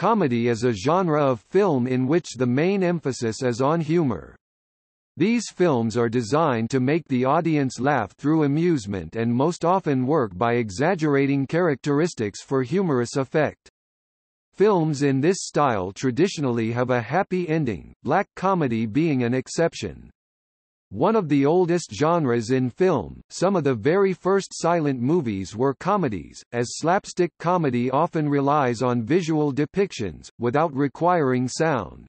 Comedy is a genre of film in which the main emphasis is on humor. These films are designed to make the audience laugh through amusement and most often work by exaggerating characteristics for humorous effect. Films in this style traditionally have a happy ending, black comedy being an exception. One of the oldest genres in film, some of the very first silent movies were comedies, as slapstick comedy often relies on visual depictions, without requiring sound.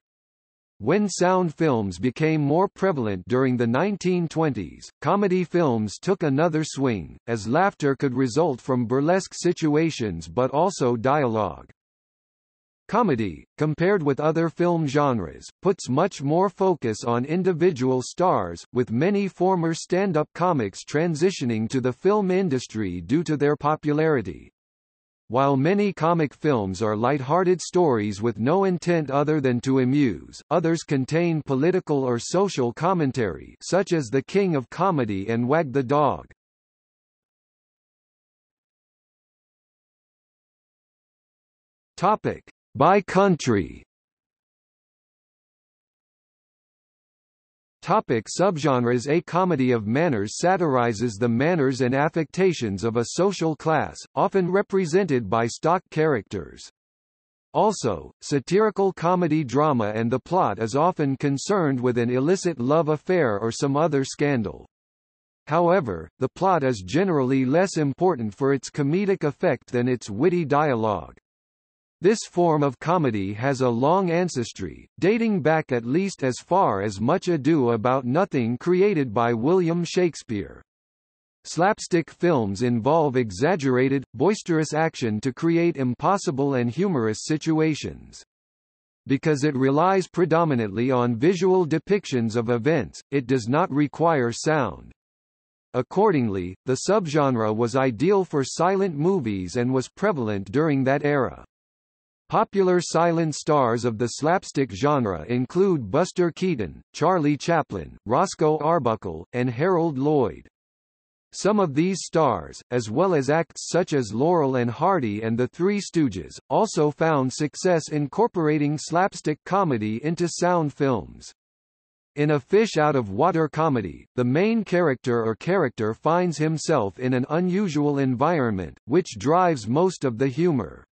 When sound films became more prevalent during the 1920s, comedy films took another swing, as laughter could result from burlesque situations but also dialogue. Comedy, compared with other film genres, puts much more focus on individual stars, with many former stand-up comics transitioning to the film industry due to their popularity. While many comic films are light-hearted stories with no intent other than to amuse, others contain political or social commentary such as The King of Comedy and Wag the Dog. Topic. By country Topic subgenres A comedy of manners satirizes the manners and affectations of a social class, often represented by stock characters. Also, satirical comedy drama and the plot is often concerned with an illicit love affair or some other scandal. However, the plot is generally less important for its comedic effect than its witty dialogue. This form of comedy has a long ancestry, dating back at least as far as Much Ado About Nothing created by William Shakespeare. Slapstick films involve exaggerated, boisterous action to create impossible and humorous situations. Because it relies predominantly on visual depictions of events, it does not require sound. Accordingly, the subgenre was ideal for silent movies and was prevalent during that era. Popular silent stars of the slapstick genre include Buster Keaton, Charlie Chaplin, Roscoe Arbuckle, and Harold Lloyd. Some of these stars, as well as acts such as Laurel and Hardy and the Three Stooges, also found success incorporating slapstick comedy into sound films. In a fish-out-of-water comedy, the main character or character finds himself in an unusual environment, which drives most of the humor.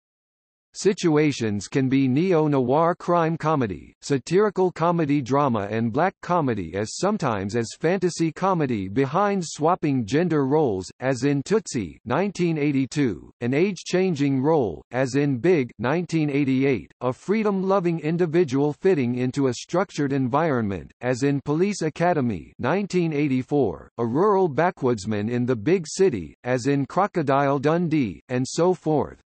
Situations can be neo-noir crime comedy, satirical comedy drama and black comedy as sometimes as fantasy comedy behind swapping gender roles, as in Tootsie 1982, an age-changing role, as in Big 1988, a freedom-loving individual fitting into a structured environment, as in Police Academy 1984, a rural backwoodsman in the big city, as in Crocodile Dundee, and so forth.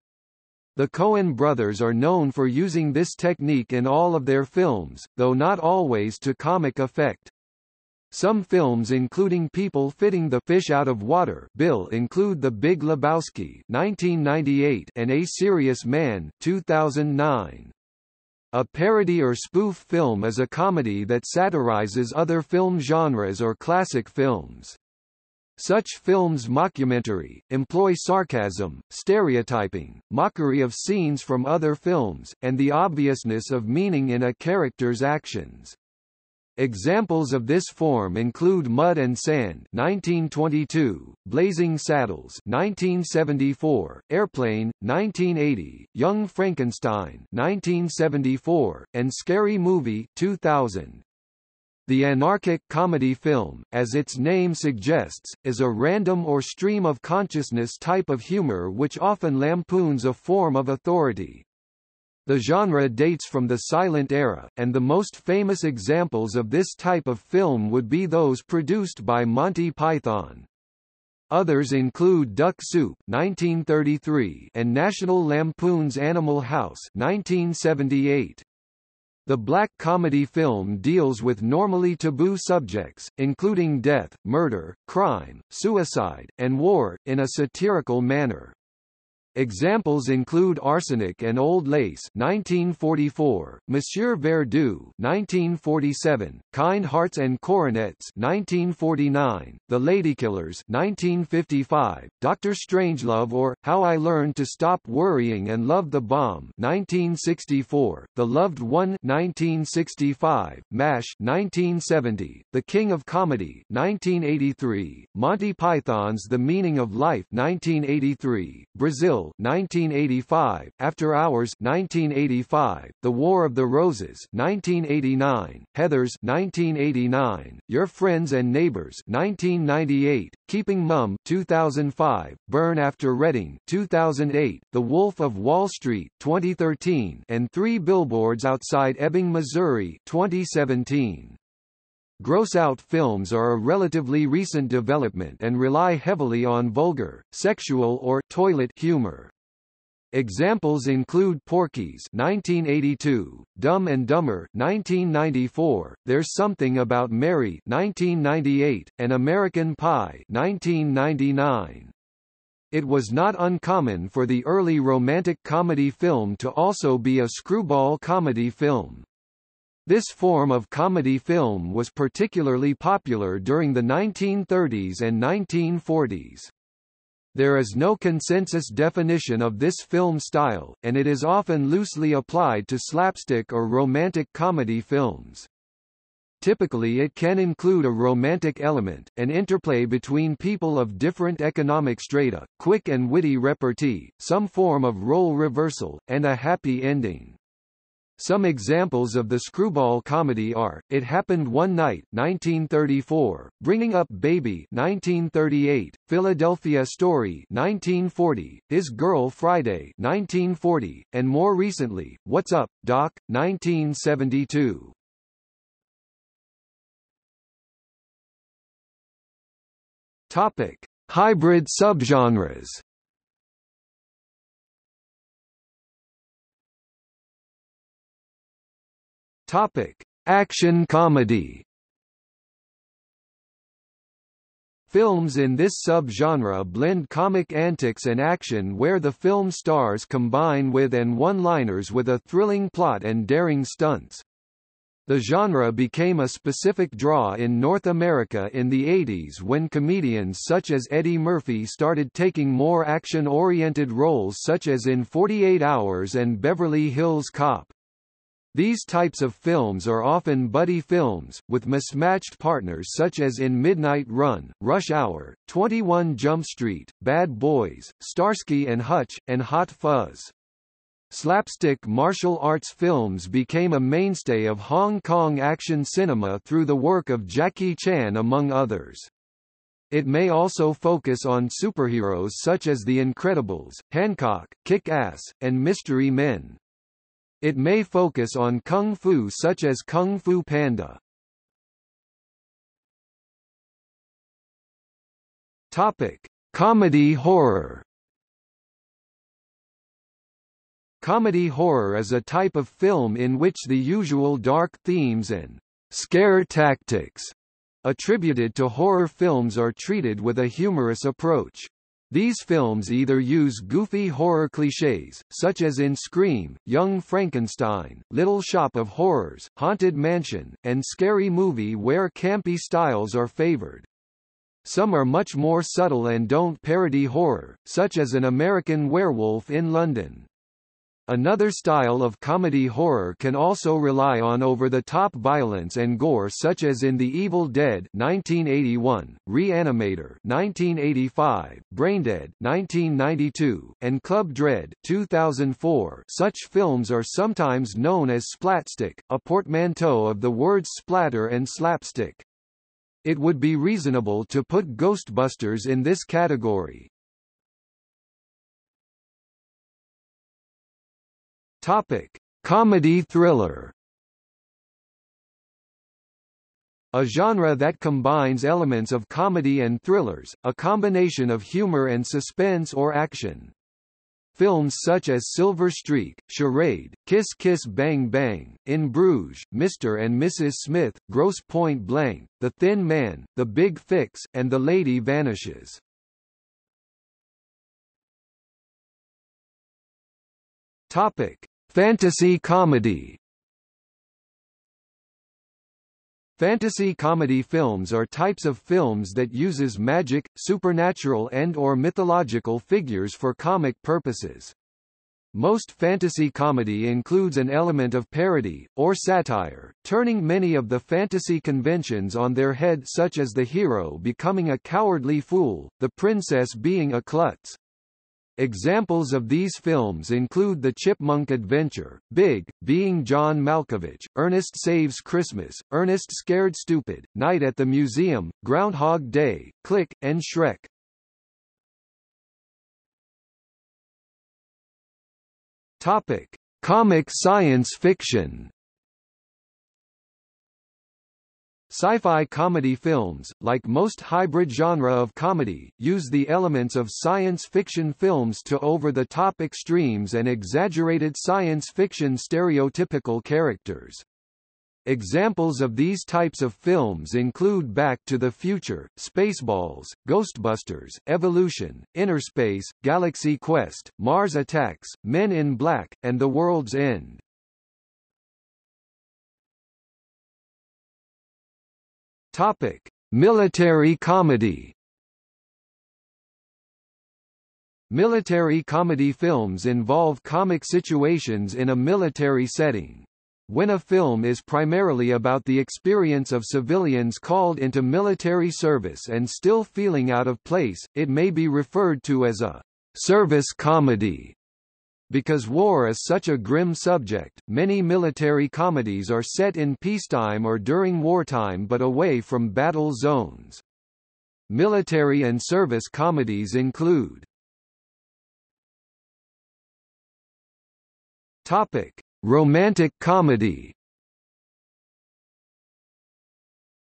The Coen brothers are known for using this technique in all of their films, though not always to comic effect. Some films including People Fitting the Fish Out of Water bill include The Big Lebowski 1998 and A Serious Man 2009. A parody or spoof film is a comedy that satirizes other film genres or classic films. Such films mockumentary, employ sarcasm, stereotyping, mockery of scenes from other films, and the obviousness of meaning in a character's actions. Examples of this form include Mud and Sand 1922, Blazing Saddles 1974, Airplane 1980, Young Frankenstein 1974, and Scary Movie 2000. The anarchic comedy film, as its name suggests, is a random or stream of consciousness type of humor which often lampoons a form of authority. The genre dates from the silent era, and the most famous examples of this type of film would be those produced by Monty Python. Others include Duck Soup 1933 and National Lampoon's Animal House 1978. The black comedy film deals with normally taboo subjects, including death, murder, crime, suicide, and war, in a satirical manner. Examples include Arsenic and Old Lace 1944, Monsieur Verdoux 1947, Kind Hearts and Coronets 1949, The Ladykillers 1955, Dr. Strangelove or How I Learned to Stop Worrying and Love the Bomb 1964, The Loved One 1965, MASH 1970, The King of Comedy 1983, Monty Python's The Meaning of Life 1983, Brazil 1985, After Hours 1985, The War of the Roses 1989, Heathers 1989, Your Friends and Neighbors 1998, Keeping Mum 2005, Burn After Reading 2008, The Wolf of Wall Street 2013, and Three Billboards Outside Ebbing, Missouri 2017. Gross-out films are a relatively recent development and rely heavily on vulgar, sexual or toilet humor. Examples include Porky's 1982, Dumb and Dumber 1994, There's Something About Mary 1998, and American Pie 1999. It was not uncommon for the early romantic comedy film to also be a screwball comedy film. This form of comedy film was particularly popular during the 1930s and 1940s. There is no consensus definition of this film style, and it is often loosely applied to slapstick or romantic comedy films. Typically it can include a romantic element, an interplay between people of different economic strata, quick and witty repartee, some form of role reversal, and a happy ending. Some examples of the screwball comedy are, It Happened One Night 1934, Bringing Up Baby 1938, Philadelphia Story 1940, His Girl Friday 1940, and more recently, What's Up, Doc? 1972. Topic. Hybrid subgenres Topic: Action comedy. Films in this subgenre blend comic antics and action where the film stars combine with and one-liners with a thrilling plot and daring stunts. The genre became a specific draw in North America in the 80s when comedians such as Eddie Murphy started taking more action-oriented roles such as in 48 Hours and Beverly Hills Cop. These types of films are often buddy films, with mismatched partners such as in Midnight Run, Rush Hour, 21 Jump Street, Bad Boys, Starsky and Hutch, and Hot Fuzz. Slapstick martial arts films became a mainstay of Hong Kong action cinema through the work of Jackie Chan among others. It may also focus on superheroes such as The Incredibles, Hancock, Kick-Ass, and Mystery Men. It may focus on kung fu such as Kung Fu Panda. Topic: Comedy horror. Comedy horror is a type of film in which the usual dark themes and scare tactics attributed to horror films are treated with a humorous approach. These films either use goofy horror cliches, such as in Scream, Young Frankenstein, Little Shop of Horrors, Haunted Mansion, and Scary Movie where campy styles are favored. Some are much more subtle and don't parody horror, such as An American Werewolf in London. Another style of comedy horror can also rely on over-the-top violence and gore such as in The Evil Dead 1981, Reanimator 1985, Braindead 1992, and Club Dread 2004. Such films are sometimes known as splatstick, a portmanteau of the words splatter and slapstick. It would be reasonable to put Ghostbusters in this category. Topic: Comedy thriller. A genre that combines elements of comedy and thrillers, a combination of humor and suspense or action. Films such as Silver Streak, Charade, Kiss Kiss Bang Bang, In Bruges, Mr. and Mrs. Smith, Grosse Pointe Blank, The Thin Man, The Big Fix, and The Lady Vanishes. Topic: Fantasy comedy. Fantasy comedy films are types of films that uses magic, supernatural and or mythological figures for comic purposes. Most fantasy comedy includes an element of parody, or satire, turning many of the fantasy conventions on their head such as the hero becoming a cowardly fool, the princess being a klutz. Examples of these films include The Chipmunk Adventure, Big, Being John Malkovich, Ernest Saves Christmas, Ernest Scared Stupid, Night at the Museum, Groundhog Day, Click, and Shrek. Topic: Comic science fiction. Sci-fi comedy films, like most hybrid genre of comedy, use the elements of science fiction films to over-the-top extremes and exaggerated science fiction stereotypical characters. Examples of these types of films include Back to the Future, Spaceballs, Ghostbusters, Evolution, Innerspace, Galaxy Quest, Mars Attacks, Men in Black, and The World's End. Topic: Military comedy. Military comedy films involve comic situations in a military setting. When a film is primarily about the experience of civilians called into military service and still feeling out of place, it may be referred to as a service comedy. Because war is such a grim subject, many military comedies are set in peacetime or during wartime but away from battle zones. Military and service comedies include Topic: Romantic comedy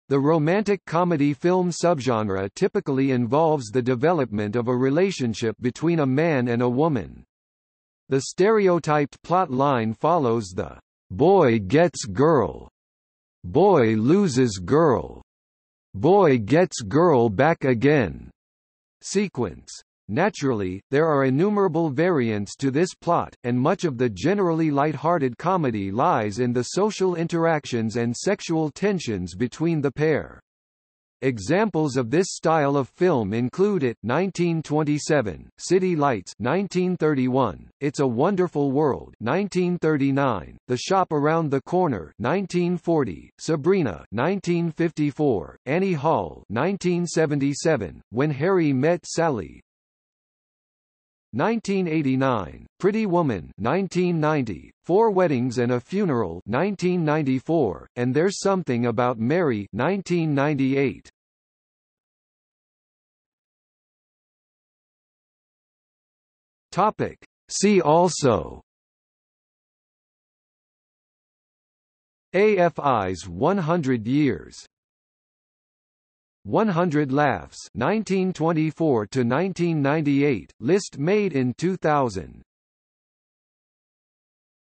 The romantic comedy film subgenre typically involves the development of a relationship between a man and a woman. The stereotyped plot line follows the boy gets girl, boy loses girl, boy gets girl back again sequence. Naturally, there are innumerable variants to this plot, and much of the generally light-hearted comedy lies in the social interactions and sexual tensions between the pair. Examples of this style of film include It 1927, City Lights 1931, It's a Wonderful World 1939, The Shop Around the Corner 1940, Sabrina 1954, Annie Hall 1977, When Harry Met Sally 1989, Pretty Woman 1990, Four Weddings and a Funeral 1994, and There's Something About Mary 1998. Topic. See also AFI's 100 years 100 Laughs 1924 to 1998 list made in 2000